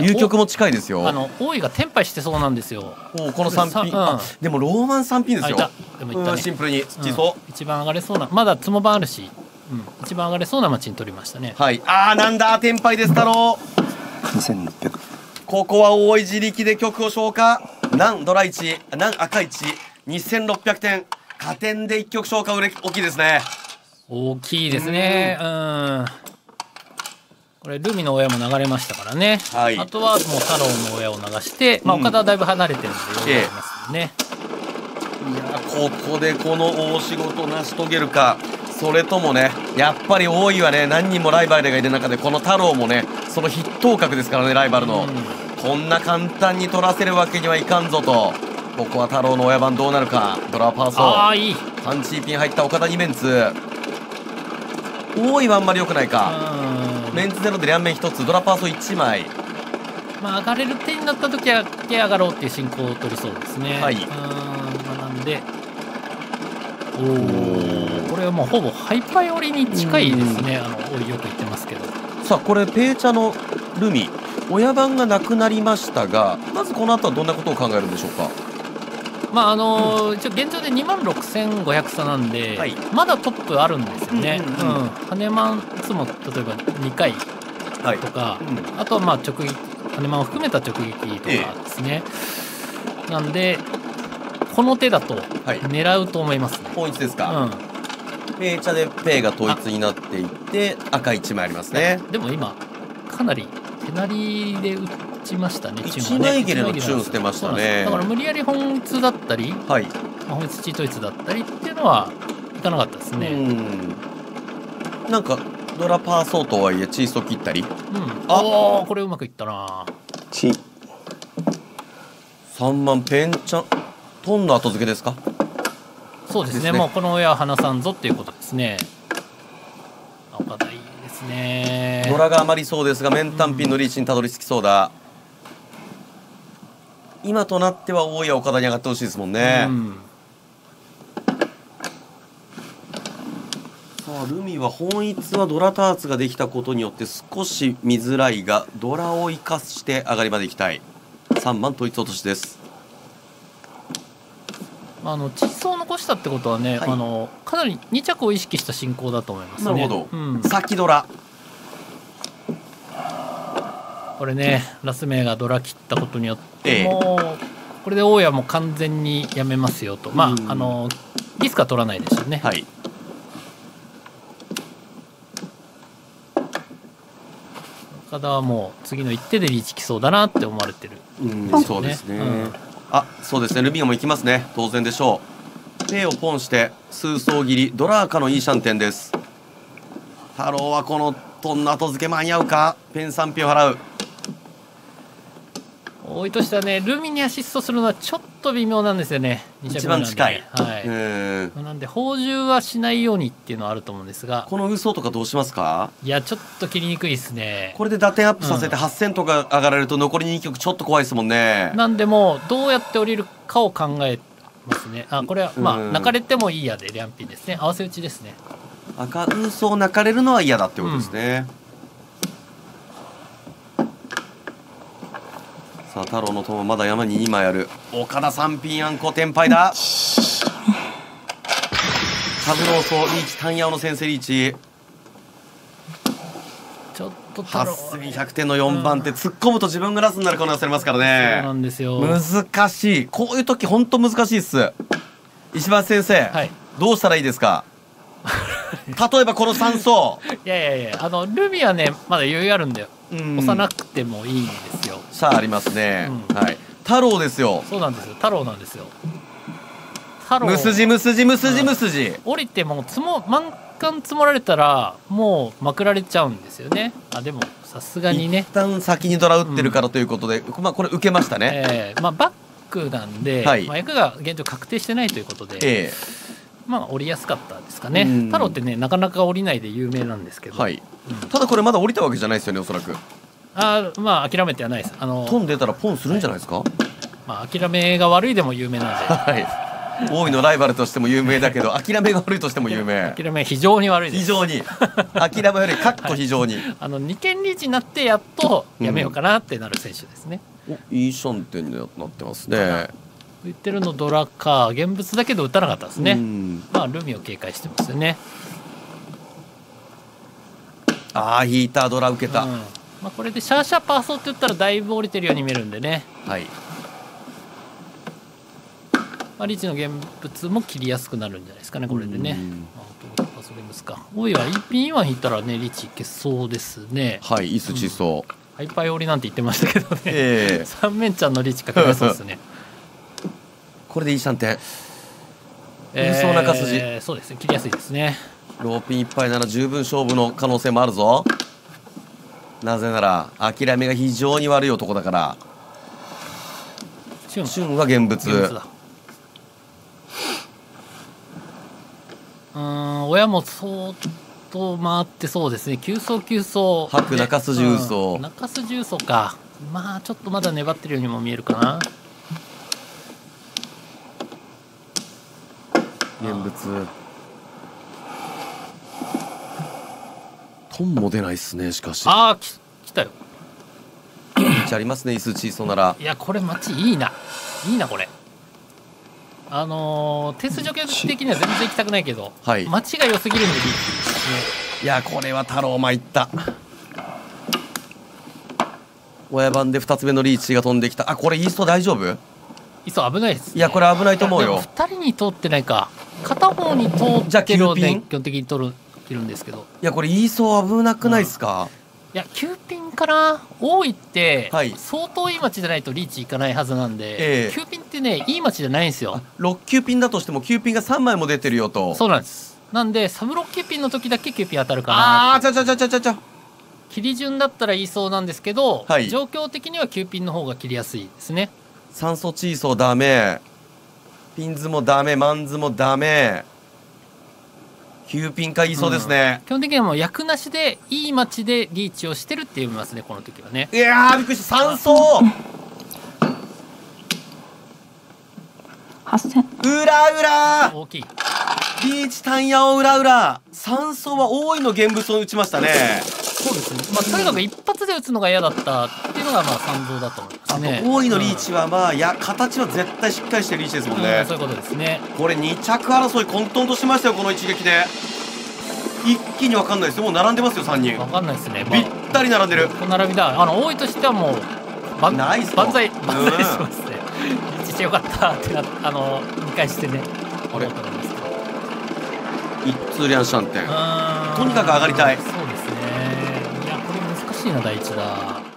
流局も近いですよ。あの大井がテンパイしてそうなんですよ。おこの3ピン、うん。あでもローマン3ピンですよ。でもいったね。うんシンプルに土うん。層、一番上がれそうなまだつも番あるし、うん、一番上がれそうな町に取りましたね。はい。あーなんだ天敗です太郎。2600ここは大井自力で曲を消化。南ドラ1南赤1 2600点。加点で1曲消化売れ大きいですね。大きいですね。うんこれルミの親も流れましたからね、はい。あとはもう太郎の親を流して、まあ、うん。岡田はだいぶ離れてるんで余裕ありますね、いやここでこの大仕事成し遂げるか。それともねやっぱり大井はね。何人もライバルがいる中でこの太郎もねその筆頭格ですからねライバルの、こんな簡単に取らせるわけにはいかんぞと。ここは太郎の親番どうなるか。ドラパーソああいい。パンチーピン入った岡田2メンツ大井はあんまり良くないか。うんメンツゼロで両面1つドラパーソ1枚。まあ上がれる手になった時は手上がろうっていう進行を取りそうですね。はい。うんまあなんで。おおこれはもうほぼハイパイ寄りに近いですね。あのおいよく言ってますけど。さあこれペーチャのルミ親番がなくなりましたがまずこの後はどんなことを考えるんでしょうか？まああのー一応現状で2万6500差なんで、はい。まだトップあるんですよね。うんうんうん。ハネマンツも例えば2回はい。とか、うん。あとはまあ直撃ハネマンを含めた直撃とかですね。なんでこの手だとはい。狙うと思いますね。本一ですうか、ん、ペーチャでペイが統一になっていって赤1枚ありますね。でも今かなり手なりで打ちましたね。一チュンはね。枚切れのチュン捨てましたね。だから無理やり本一だったり、はい、まあ本一チートイツだったりっていうのはいかなかったですね。うん。なんかドラパーソーとはいえチースト切ったり。うん、あ。ああこれうまくいったな。ち3万ペンチャトンの後付けですか？そうですね。ね。もうこの親は離さんぞっていうことですね。あね。ドラが余りそうですが面単品のリーチにたどり着きそうだ、今となっては大谷岡田に上がってほしいですもんね、うん。さあルミは本一はドラターツができたことによって少し見づらいがドラを生かして上がりまで行きたい。3万統一落としです。まあ、あの地層を残したってことはね、はい。あのかなり2着を意識した進行だと思いますね。なるほど。うん、先ドラこれねラスメがドラ切ったことによって、ええ。もうこれで大家も完全にやめますよと。まあうん。あのリスクは取らないでしょうね、はい。岡田はもう次の一手でリーチきそうだなって思われてるうんそうですね、うんあそうですね。ルビオも行きますね。当然でしょう。ペイをポンして数層切りドラーカのいいシャンテンです。太郎はこのトンの後付け間に合うか。ペン3票払う。多いとしてはね。ルミにアシストするのはちょっと微妙なんですよね。一番近い、はい、うん。なんで放獣はしないようにっていうのはあると思うんですが。この嘘とかどうしますか？いやちょっと切りにくいですね。これで打点アップさせてうん8000とか上がられると残り2曲ちょっと怖いですもんね。なんでもうどうやって降りるかを考えますね。あこれはまあうん泣かれてもいいやでリャンピンですね。合わせ打ちですね。赤嘘を泣かれるのは嫌だってことですね、さあ太郎の友まだ山に2枚ある。岡田三品あんこ天敗だ。カブローソリーチ単ヤオの先生リーチ。ちょっと太郎。8100点の4番手突っ込むと自分がラスになる可能性ありますからそうなねんですよ。難しい。こういう時本当難しいっす。石橋先生、はい。どうしたらいいですか？例えばこの3層。いやいやいやあのルミはねまだ余裕あるんだようん。押さなくてもいいんですよ。さあありますね、うん。はい。太郎ですよ。そうなんですよ。太郎なんですよ。太郎。むすじむすじむすじむすじ。降りても積も満貫積もられたらもうまくられちゃうんですよね。あでもさすがにね。一旦先にドラ打ってるからということで、まあこれ受けましたね、えーまあ、バックなんで、はい。まあ、役が現状確定してないということで、えまあ降りやすかったですかね。うん。太郎ってねなかなか降りないで有名なんですけど、えはい。うん。ただこれまだ降りたわけじゃないですよねおそらく。あーまあ諦めてはないです。あのトン出たらポンするんじゃないですか？まあ、諦めが悪いでも有名なんで。はい。大井のライバルとしても有名だけど 諦めが悪いとしても有名。諦め非常に悪いです。非常に。諦め悪いかっこ非常に、あの2件リーチになってやっとやめようかなってなる選手ですね、おいいシャンテンになってますね言ってるのドラか現物だけど打たなかったですね、うん。まあルミを警戒してますよね。ああヒータードラ受けた、うん。まあ、これでシャーシャーパーソーって言ったらだいぶ降りてるように見えるんでね、はい。まあ、リーチの現物も切りやすくなるんじゃないですかねこれでね、うん。まあ、パソゲームですか。多いは EP1 引ったらねリーチいけそうですね。はいイスチソウ、ハイパイオリなんて言ってましたけどね。ええ。三面ちゃんのリーチかかりそうですねこれでいいシャンテ。ン理想な数字。えーそうですね。切りやすいですね。ローピンいっぱいなら十分勝負の可能性もあるぞ。なぜなら諦めが非常に悪い男だから。シュン。旬は現物。うーん親も相当回ってそうですね。急走急走。白中洲重走うん。中洲重走か。まあちょっとまだ粘ってるようにも見えるかな現物。トンも出ないっすねしかし。ああき来たよ。リーチありますねイスチーソなら。いやこれ街いいな。いいなこれ。あのー、点数除去的には全然行きたくないけど、はい。街が良すぎるんでリーチいやこれは太郎参った。親番で2つ目のリーチが飛んできた。あこれイースト大丈夫？いそう危ないです、ね、いやこれ危ないと思うよ。2人に通ってないか片方に通ってるので基本的に取るいるんですけど。いやこれイースト危なくないっすか、いや9ピンから多いって、はい。相当いい街じゃないとリーチいかないはずなんで、ええ。9ピンってねいい街じゃないんですよ。6級ピンだとしても9ピンが3枚も出てるよと。そうなんです。なんでサブロッ9ピンの時だけ9ピン当たるかなああちゃちゃちゃちゃちゃちゃ切り順だったら言いそうなんですけど、はい。状況的には9ピンの方が切りやすいですね。酸素チーソーダメピンズもダメマンズもダメ。9ピンか言いそうですね、基本的にはもう役なしでいい街でリーチをしてるって言いますねこの時はね。いやーびっくりした。酸素8000裏裏。大きい。リーチタンヤオ裏裏。酸素は大いの現物を打ちましたねそうですね、まあ、とにかく一発で打つのが嫌だったっていうのがまあ三蔵だと思いますね。大いのリーチはまあいや形は絶対しっかりしてるリーチですもんうんねそういうことですね。これ2着争い混沌としましたよこの一撃で。一気に分かんないですよ。もう並んでますよ3人。わかんないですね、まぴったり並んでる。この並びだ。あの多いとしてはもうばんナイス万歳うん。万歳しますね、リーチよかったってなあの見返してねあれ？一通リャンシャンテンとにかく上がりたいしいな第一だ